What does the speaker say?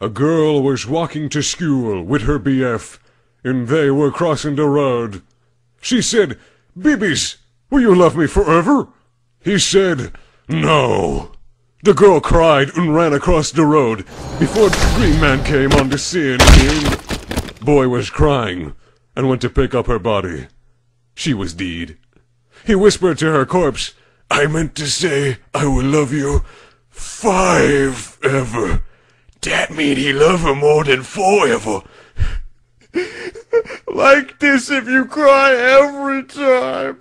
A girl was walking to school with her BF, and they were crossing the road. She said, Bibbies, will you love me forever? He said, No. The girl cried and ran across the road before the green man came on the scene. Boy was crying and went to pick up her body. She was dead. He whispered to her corpse, I meant to say I will love you five ever. That mean he love her more than forever. like this if you cry every time.